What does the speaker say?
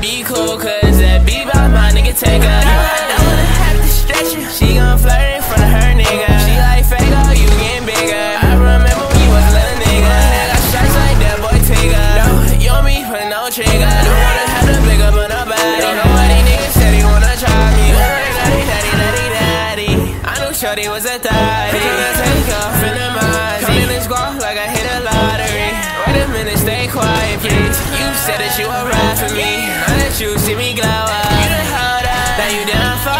be cool, cause that beat by my nigga take up. You I don't wanna have to stretch you. She gon' flirt in front of her nigga. She like, Faygo, you getting bigger. I remember when you was a little nigga. I got shots like that boy Tigger. No, you don't me for no trigger. Don't wanna have to pick up on nobody. Nobody nigga said he wanna try me. Daddy, daddy, daddy, daddy. I knew Shorty was a thotty. Gonna take off in the mind. Come in and squawk like I hit a lottery. Wait a minute, stay quiet, please. You said that you were you see me glow up. You done hold up. Now you done fall.